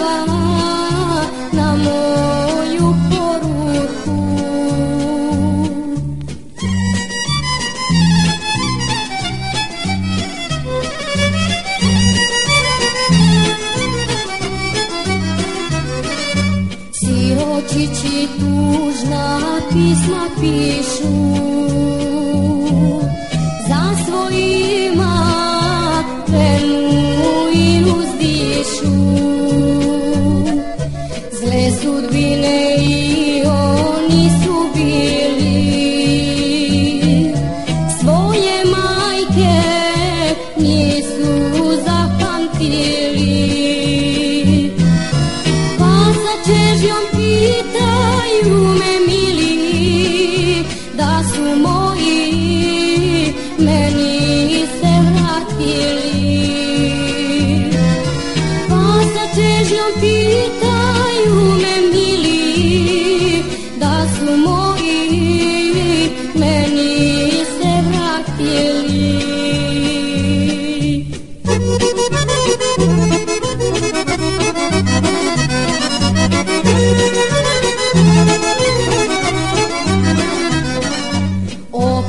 vama na moju poruku. Siročići tužna pisma pišu za svojima venu i uzdišu. težnjom pitaju me mili da su moji meni se vratili. Pa sa težnjom pitaju me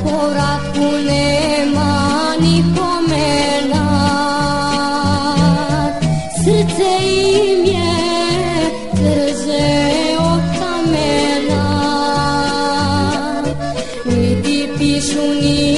curat cu nemanii pomelat. Srce Uiti pișunii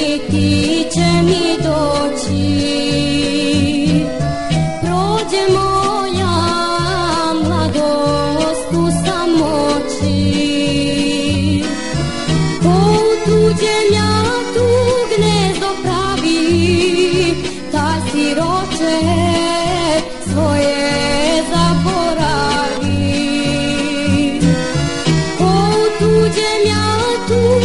Oh.